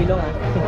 一两啊。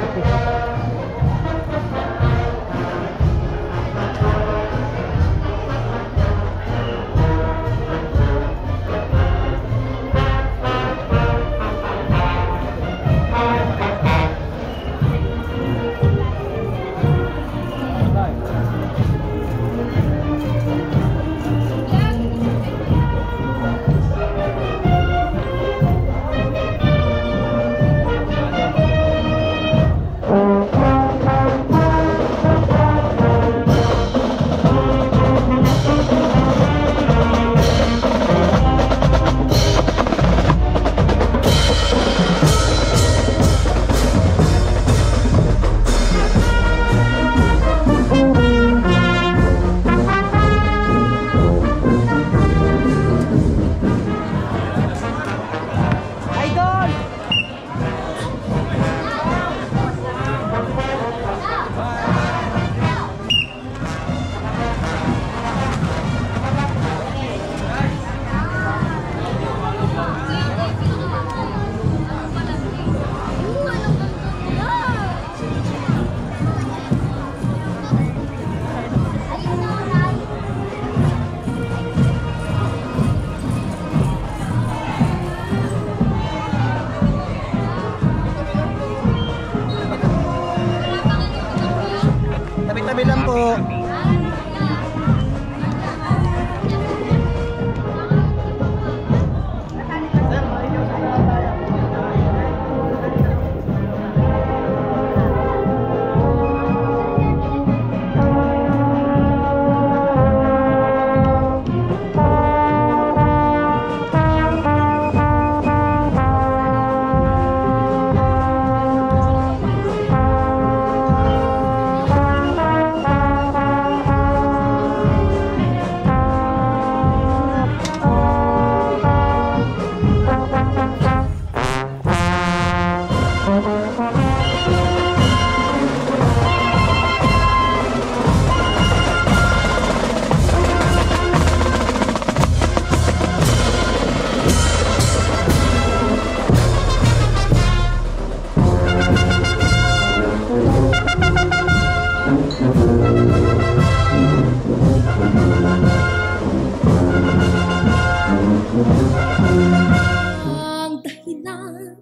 Ang dahilan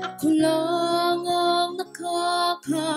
Ako lang ang nakakaalam